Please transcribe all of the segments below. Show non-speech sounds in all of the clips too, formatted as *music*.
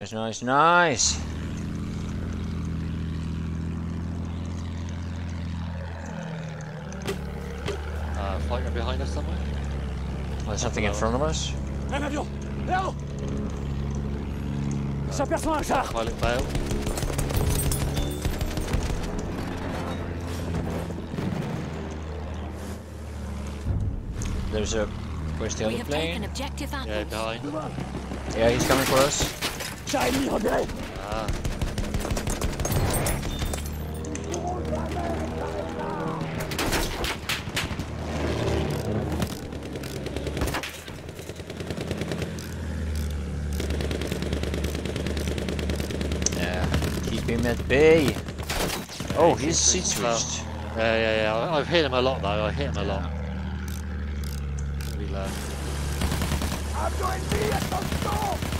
Nice, nice, nice. Uh, fighter behind us somewhere. Oh, there's something in front of us. Un avion Là-haut J'aperçois un char Pilot failed. There's a. Where's the We other have plane? Yeah, apples. behind. Yeah, he's coming for us. Char ennemi repéré Ah, Yeah, keep him at bay. Oh, he's seat switched. yeah, yeah, yeah. I- I've hit him a lot though. I hit him a lot. Pretty low. Avion ennemi, attention Oh, yeah,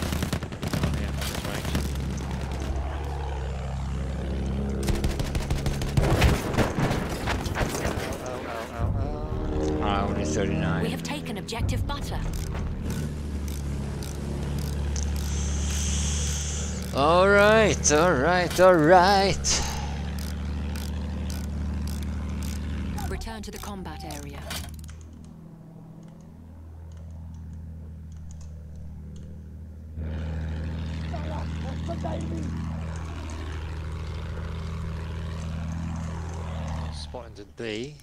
39. We have taken objective butter. All right, all right, all right. Return to the combat area. Spotting the D.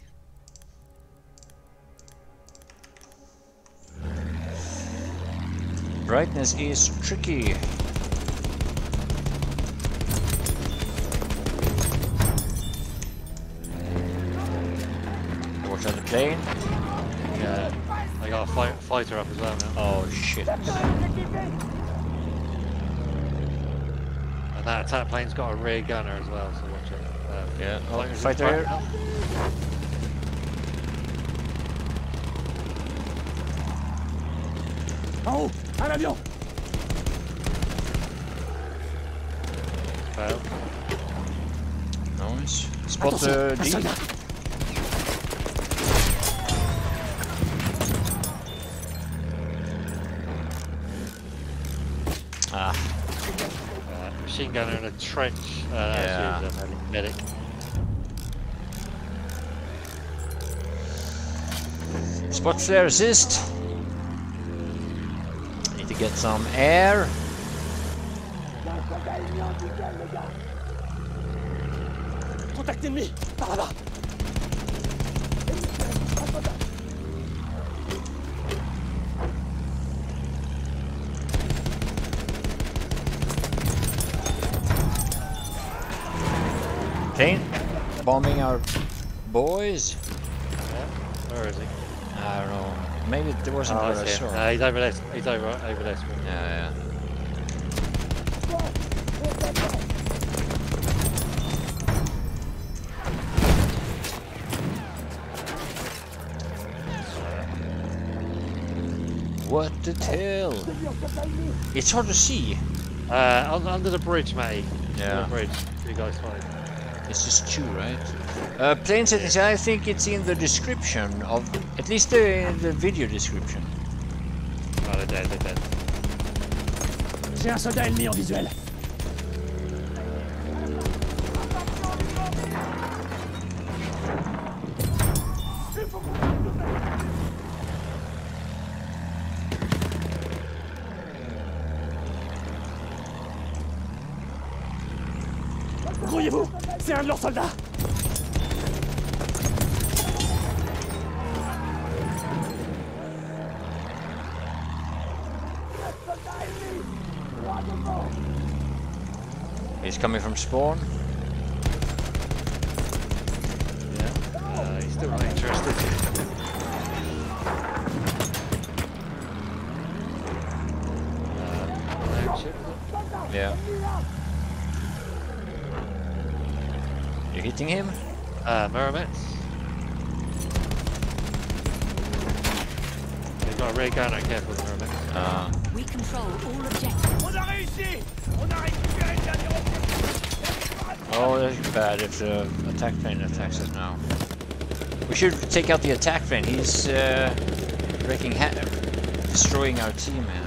Brightness is tricky. Watch out the plane. Yeah. I got a fight, fighter up as well now. Oh shit. And that attack plane's got a rear gunner as well, so watch it. Uh, Yeah, oh, fighter's in fighter front here. now. Un avion Failed. Nice. Spot Attention, uh, D. Ah, Uh, machine gunner in a trench. Uh, Yeah. that's usually a medic. spot flare assist. Need to get some air. Contact ennemi Par là-bas Plane bombing our boys. Yeah. Where is he? I don't know. Maybe there wasn't Oh, I saw. Uh, he's over there. He's over over there. Yeah, yeah. What the hell? It's hard to see. Uh, under the bridge, mate. Yeah. Under the bridge. You guys fight. It's just two, right? Uh, plane settings, I think it's in the description of, at least the, the video description. Oh, they're dead. They're dead. J'ai un soldat ennemi en visuel C'est un de leurs soldats He's coming from spawn. Yeah. Uh, he's still interested. Uh? Yeah. Hitting him? Uh, Merrimax. He's got a rear gunner, careful with Merrimax. Uh, We control all objectives. On a réussi On a récupéré le dernier objectif oh, that's bad if the attack plane attacks us now. We should take out the attack plane. He's uh, wrecking, ha destroying our team, man.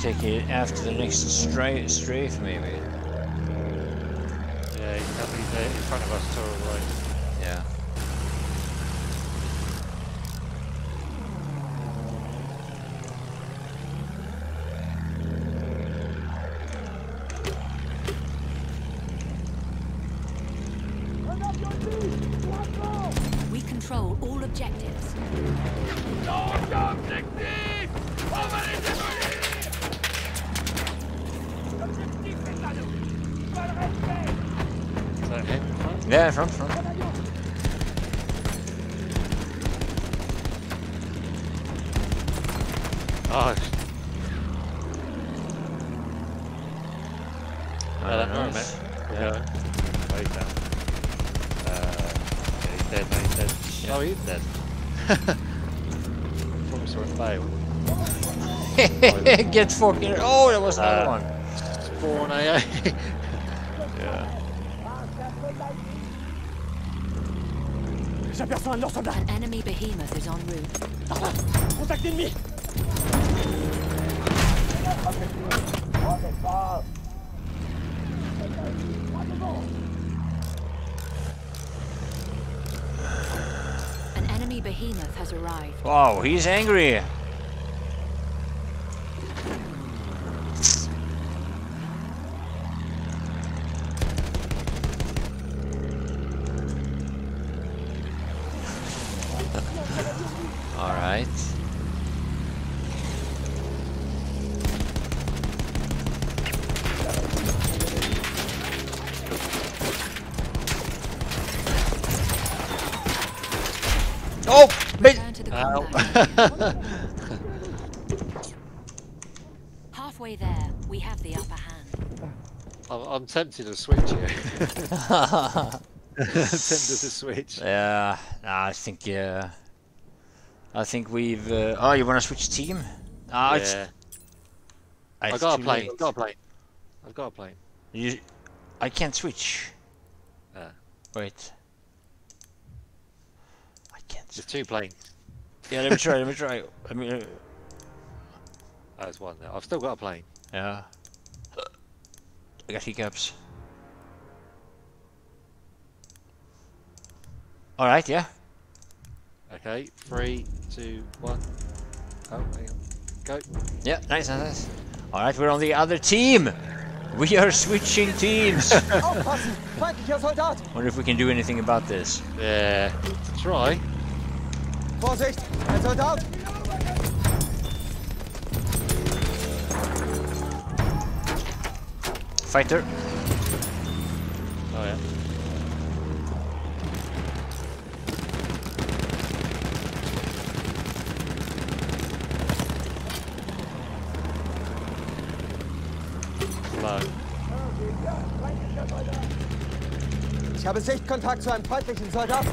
Take it after the next stray strafe, maybe. Yeah, he's in front of us to our right. Yeah, front, front. Oh, sh- Oh, that nice. Yeah. yeah. Oh, he's down. Uh, yeah, he's dead, no, he's dead. Yeah. Oh, he is dead. Thought we saw it fail. *laughs* Get fucking. Oh, that was another Uh, one. Spawn *laughs* AA. yeah. J'aperçois un de leurs soldats An enemy behemoth is en route. Contact ennemi An enemy behemoth has arrived. Wow, he's angry. All right. Oh, but Return to the Ow. combat. *laughs* Halfway there, we have the upper hand. I'm, I'm tempted to switch here. *laughs* *laughs* tempted to switch. Yeah, nah, I think yeah. I think we've. Uh, oh, you want to switch team? Ah, yeah. it's I've got a plane. I've got a plane. I've got a plane. You, I can't switch. Ah. Wait. I can't. There's Switch. two planes. Yeah, let me try. let me try. I mean, uh, Oh, there's one there. I've still got a plane. yeah. I got hiccups. All right, yeah. Okay, three, two, one. Oh, hang on. Go. Yeah, nice, nice, nice. All right, we're on the other team. We are switching teams. Aufpassen! Feindlicher Soldat! Wonder if we can do anything about this. Yeah. Try. Vorsicht! Ein Soldat! Fighter. Oh yeah. Slow. Ich habe Sichtkontakt zu einem feindlichen Soldaten.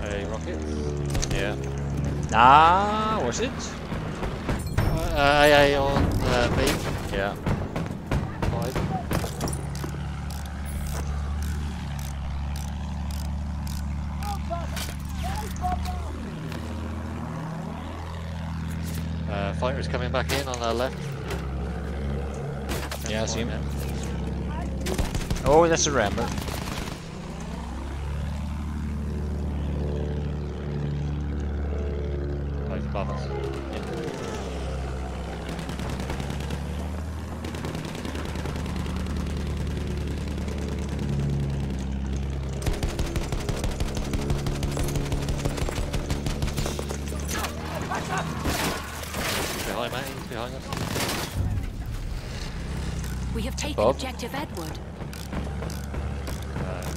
Hey, Rocket. Yeah. Ah, was it? Uh, AA on uh, B. Yeah. Five. Uh, fighter is coming back in on our left. Yeah, I see him. Oh, that's a rammer. Both above us. Behind mate, he's behind us. We have taken Bob? objective Edward. Uh.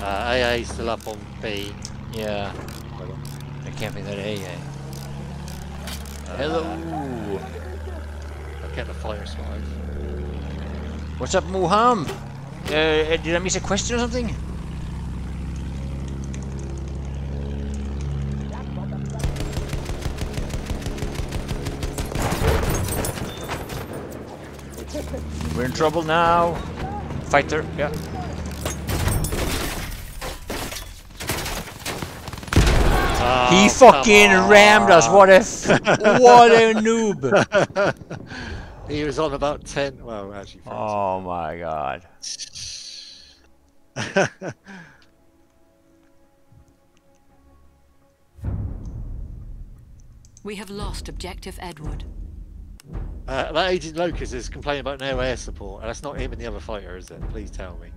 Uh, AA is still up on B. Yeah. I can't be that AA. Uh, Hello. I'll get the fighter squad. What's up, Muham? Uh, did I miss a question or something? We're in trouble now. Fighter, yeah. Oh, he Oh, fucking rammed us. What a f- what a noob. *laughs* he was on about 10. Well, actually, Francis. Oh my god. *laughs* We have lost objective Edward. Uh, that Agent Locust is complaining about no air support, and that's not him and the other fighter, is it? Please tell me.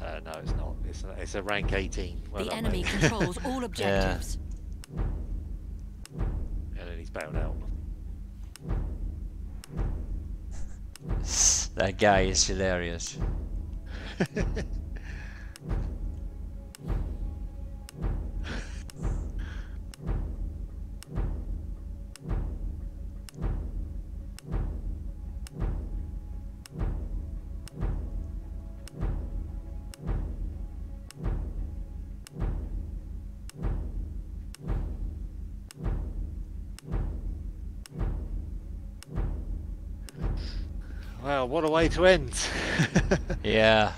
Uh, no, it's not. It's a, it's a rank 18. Well the done, enemy mate. controls all *laughs* objectives. Yeah. and then he's bailed out. That guy is hilarious. *laughs* Well, what a way to end. *laughs* Yeah.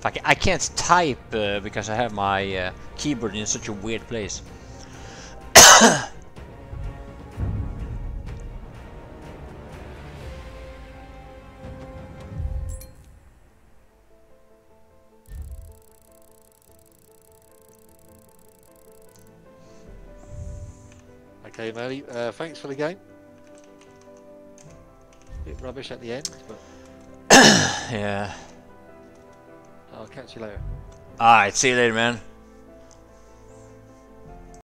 Fuck, I can't type uh, because I have my uh, keyboard in such a weird place. Okay, Melly, uh, thanks for the game. Bit rubbish at the end, but *coughs* Yeah. I'll catch you later. Alright, see you later, man.